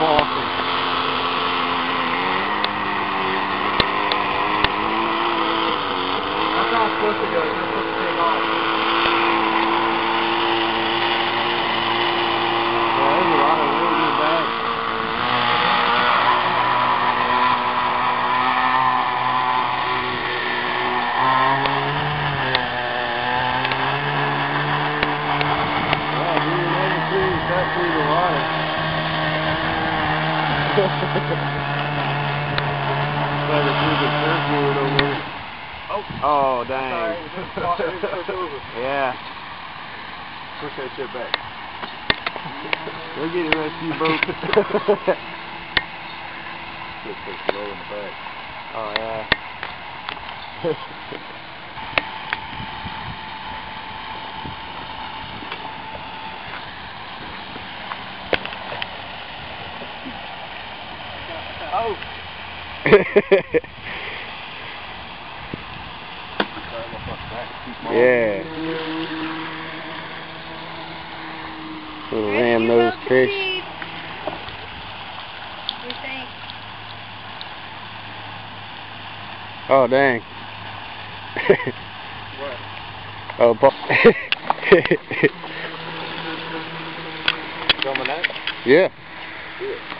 Awesome. That's not supposed to do it. you supposed to take off. Like a freaking surfboard over. Oh, oh dang. yeah. Oh, Push that shit back. Go get a rescue boat. Shit takes low in the back. oh yeah. Oh! yeah. Little ram nosed fish. We think. Oh dang. What? oh, Paul. Coming out? yeah. Yeah.